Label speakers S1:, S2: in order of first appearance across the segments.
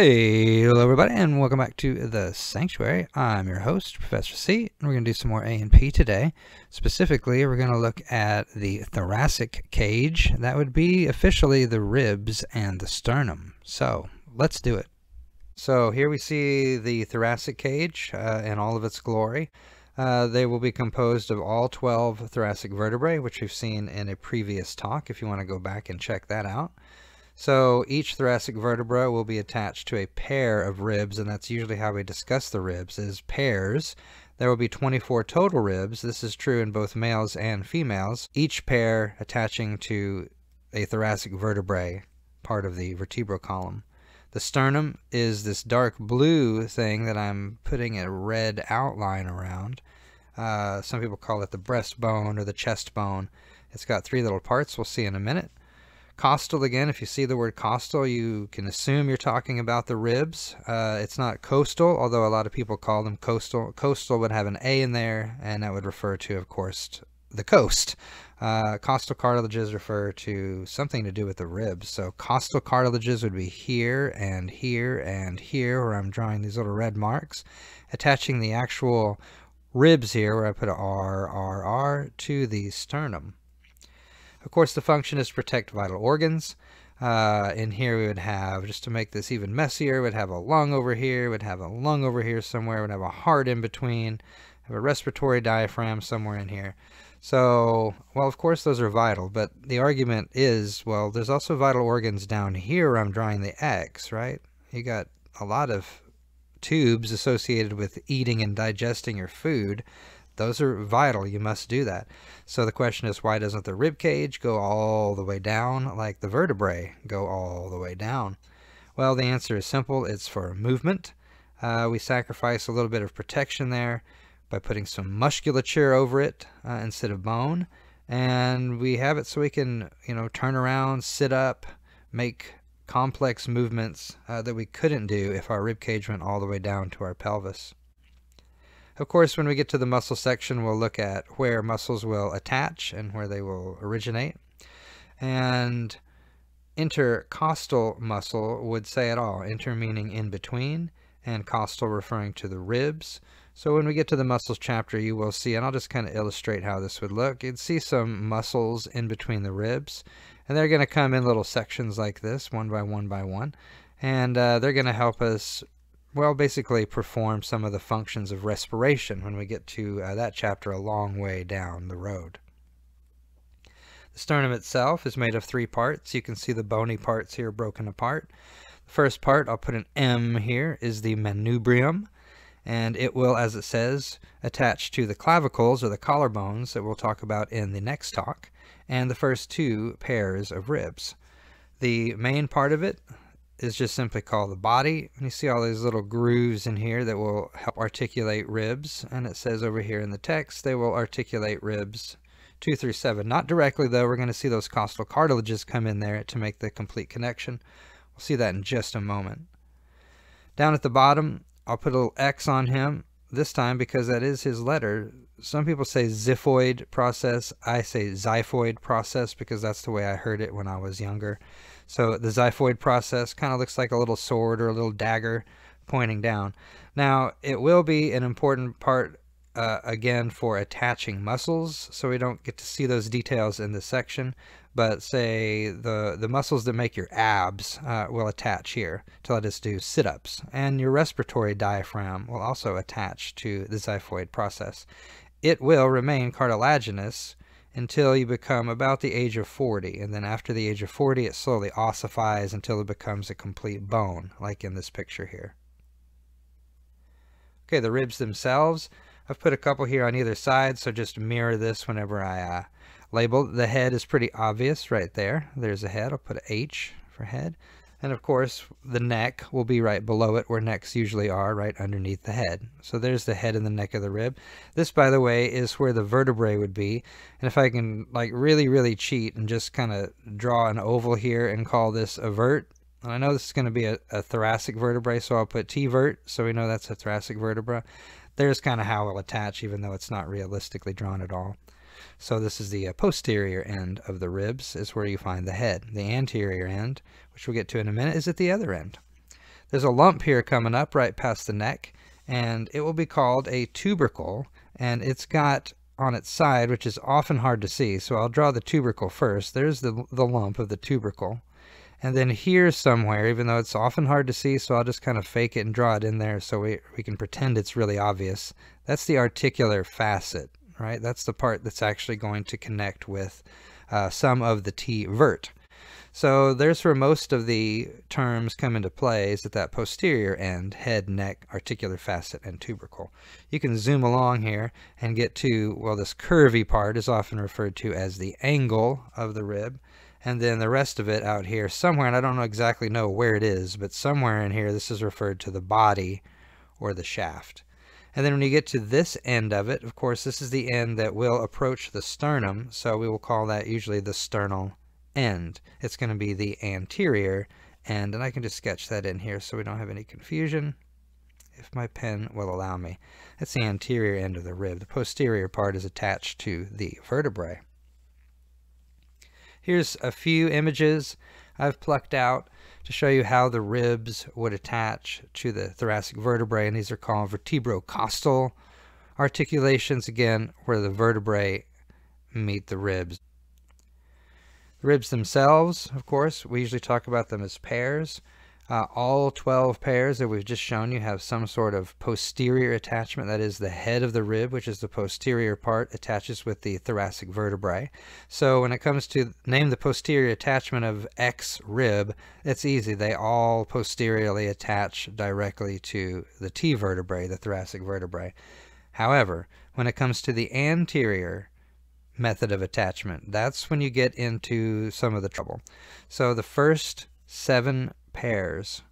S1: Hey, hello everybody, and welcome back to the Sanctuary. I'm your host, Professor C, and we're going to do some more A&P today. Specifically, we're going to look at the thoracic cage. That would be officially the ribs and the sternum. So, let's do it. So here we see the thoracic cage uh, in all of its glory. Uh, they will be composed of all 12 thoracic vertebrae, which we've seen in a previous talk, if you want to go back and check that out. So each thoracic vertebra will be attached to a pair of ribs, and that's usually how we discuss the ribs, is pairs. There will be 24 total ribs. This is true in both males and females, each pair attaching to a thoracic vertebrae, part of the vertebral column. The sternum is this dark blue thing that I'm putting a red outline around. Uh, some people call it the breastbone or the chest bone. It's got three little parts we'll see in a minute. Costal, again, if you see the word costal, you can assume you're talking about the ribs. Uh, it's not coastal, although a lot of people call them coastal. Coastal would have an A in there, and that would refer to, of course, the coast. Uh, costal cartilages refer to something to do with the ribs. So costal cartilages would be here and here and here, where I'm drawing these little red marks, attaching the actual ribs here, where I put a R, R, R, to the sternum. Of course, the function is to protect vital organs. Uh, in here we would have, just to make this even messier, we'd have a lung over here, we'd have a lung over here somewhere, we'd have a heart in between, have a respiratory diaphragm somewhere in here. So, well, of course those are vital, but the argument is, well, there's also vital organs down here I'm drawing the X, right? You got a lot of tubes associated with eating and digesting your food. Those are vital. You must do that. So the question is, why doesn't the rib cage go all the way down like the vertebrae go all the way down? Well, the answer is simple. It's for movement. Uh, we sacrifice a little bit of protection there by putting some musculature over it uh, instead of bone. And we have it so we can, you know, turn around, sit up, make complex movements uh, that we couldn't do if our rib cage went all the way down to our pelvis. Of course, when we get to the muscle section, we'll look at where muscles will attach and where they will originate. And intercostal muscle would say it all, inter meaning in between, and costal referring to the ribs. So when we get to the muscles chapter, you will see, and I'll just kind of illustrate how this would look. You'd see some muscles in between the ribs, and they're going to come in little sections like this, one by one by one, and uh, they're going to help us well, basically perform some of the functions of respiration when we get to uh, that chapter a long way down the road. The sternum itself is made of three parts. You can see the bony parts here broken apart. The first part, I'll put an M here, is the manubrium, and it will, as it says, attach to the clavicles or the collarbones that we'll talk about in the next talk, and the first two pairs of ribs. The main part of it, is just simply called the body. And you see all these little grooves in here that will help articulate ribs. And it says over here in the text, they will articulate ribs 2 through 7. Not directly, though. We're going to see those costal cartilages come in there to make the complete connection. We'll see that in just a moment. Down at the bottom, I'll put a little X on him this time because that is his letter. Some people say xiphoid process. I say xiphoid process because that's the way I heard it when I was younger. So the xiphoid process kind of looks like a little sword or a little dagger pointing down. Now, it will be an important part, uh, again, for attaching muscles, so we don't get to see those details in this section, but say the, the muscles that make your abs uh, will attach here to let us do sit-ups, and your respiratory diaphragm will also attach to the xiphoid process. It will remain cartilaginous until you become about the age of 40. And then after the age of 40, it slowly ossifies until it becomes a complete bone, like in this picture here. Okay, the ribs themselves, I've put a couple here on either side, so just mirror this whenever I uh, label. The head is pretty obvious right there. There's a head. I'll put a H for head. And of course, the neck will be right below it, where necks usually are, right underneath the head. So there's the head and the neck of the rib. This, by the way, is where the vertebrae would be. And if I can, like, really, really cheat and just kind of draw an oval here and call this a vert, and I know this is going to be a, a thoracic vertebrae, so I'll put T-vert, so we know that's a thoracic vertebra. There's kind of how it'll attach, even though it's not realistically drawn at all. So this is the uh, posterior end of the ribs is where you find the head. The anterior end, which we'll get to in a minute, is at the other end. there's a lump here coming up right past the neck, and it will be called a tubercle, and it's got on its side, which is often hard to see. So I'll draw the tubercle first. There's the, the lump of the tubercle. And then here somewhere, even though it's often hard to see, so I'll just kind of fake it and draw it in there so we, we can pretend it's really obvious. That's the articular facet, right? That's the part that's actually going to connect with uh, some of the T vert. So there's where most of the terms come into play is at that posterior end, head, neck, articular facet, and tubercle. You can zoom along here and get to, well, this curvy part is often referred to as the angle of the rib. And then the rest of it out here somewhere, and I don't know exactly know where it is, but somewhere in here, this is referred to the body or the shaft. And then when you get to this end of it, of course, this is the end that will approach the sternum. So we will call that usually the sternal end. It's going to be the anterior end, and I can just sketch that in here so we don't have any confusion if my pen will allow me. That's the anterior end of the rib. The posterior part is attached to the vertebrae. Here's a few images I've plucked out to show you how the ribs would attach to the thoracic vertebrae, and these are called vertebrocostal articulations, again, where the vertebrae meet the ribs. The ribs themselves, of course, we usually talk about them as pairs. Uh, all 12 pairs that we've just shown you have some sort of posterior attachment. That is the head of the rib, which is the posterior part, attaches with the thoracic vertebrae. So when it comes to name the posterior attachment of X rib, it's easy. They all posteriorly attach directly to the T vertebrae, the thoracic vertebrae. However, when it comes to the anterior method of attachment. That's when you get into some of the trouble. So the first seven pairs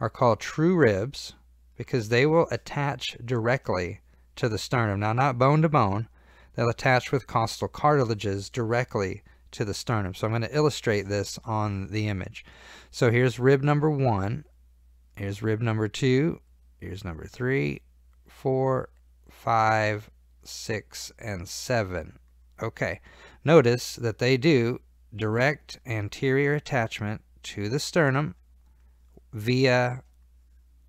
S1: are called true ribs because they will attach directly to the sternum. Now, not bone to bone. They'll attach with costal cartilages directly to the sternum. So I'm going to illustrate this on the image. So here's rib number one. Here's rib number two. Here's number three, four, five, six, and seven. Okay, notice that they do direct anterior attachment to the sternum via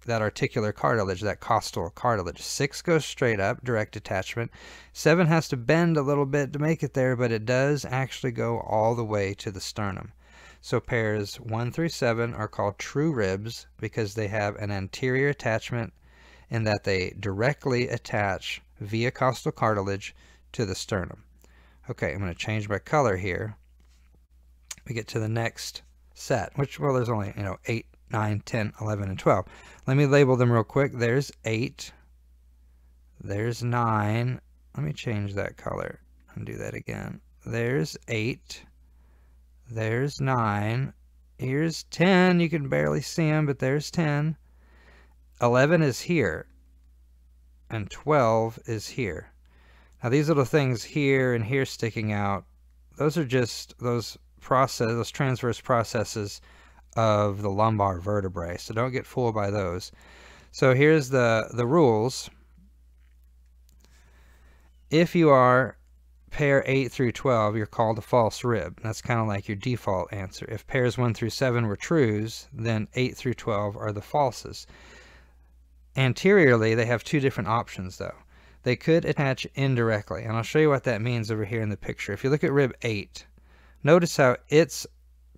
S1: that articular cartilage, that costal cartilage. Six goes straight up, direct attachment. Seven has to bend a little bit to make it there, but it does actually go all the way to the sternum. So pairs one through seven are called true ribs because they have an anterior attachment in that they directly attach via costal cartilage to the sternum. Okay, I'm going to change my color here. We get to the next set, which, well, there's only, you know, 8, 9, 10, 11, and 12. Let me label them real quick. There's 8. There's 9. Let me change that color and do that again. There's 8. There's 9. Here's 10. You can barely see them, but there's 10. 11 is here. And 12 is here. Now these little things here and here sticking out, those are just those process, those transverse processes of the lumbar vertebrae. So don't get fooled by those. So here's the, the rules. If you are pair 8 through 12, you're called a false rib. That's kind of like your default answer. If pairs 1 through 7 were trues, then 8 through 12 are the falses. Anteriorly, they have two different options though they could attach indirectly. And I'll show you what that means over here in the picture. If you look at rib 8, notice how its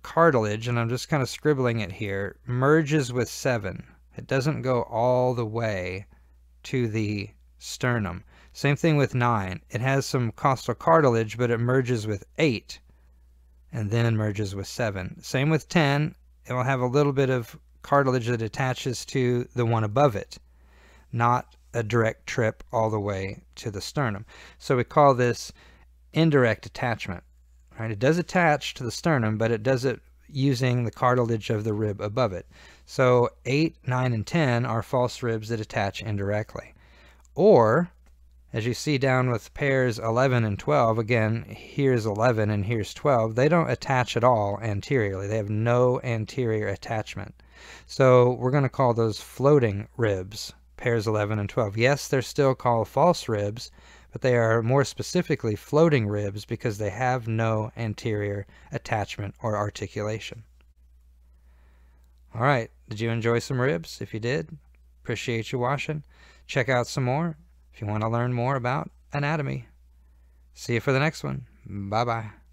S1: cartilage, and I'm just kind of scribbling it here, merges with 7. It doesn't go all the way to the sternum. Same thing with 9. It has some costal cartilage, but it merges with 8 and then merges with 7. Same with 10. It will have a little bit of cartilage that attaches to the one above it, not a direct trip all the way to the sternum. So we call this indirect attachment. Right? It does attach to the sternum, but it does it using the cartilage of the rib above it. So 8, 9, and 10 are false ribs that attach indirectly. Or, as you see down with pairs 11 and 12, again, here's 11 and here's 12, they don't attach at all anteriorly. They have no anterior attachment. So we're going to call those floating ribs pairs 11 and 12. Yes, they're still called false ribs, but they are more specifically floating ribs because they have no anterior attachment or articulation. All right, Did you enjoy some ribs? If you did, appreciate you watching. Check out some more if you want to learn more about anatomy. See you for the next one. Bye bye.